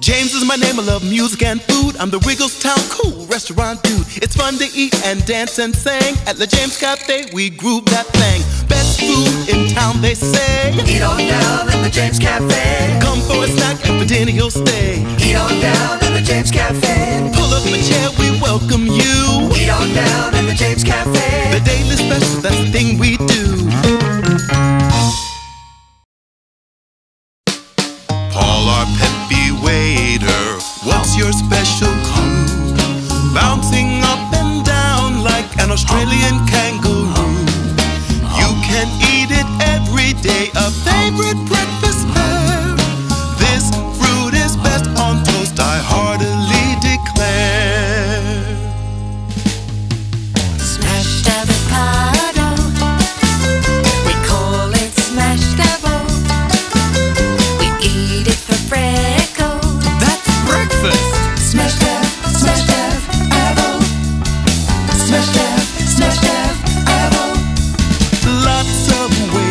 James is my name, I love music and food. I'm the Wiggles Town cool restaurant dude. It's fun to eat and dance and sing. At Le James Cafe, we groove that thing. Best food in town, they say. Eat on down in Le James Cafe. Come for a snack and for dinner you'll stay. Eat on down in Le James Cafe. Pull up a chair, we welcome you. Eat on down in Le James Cafe. The daily special, that's the thing we do. Paul, our peppy waiter, your special clue? Bouncing up and down like an Australian kangaroo. You can eat it every day, a favorite breakfast Lots of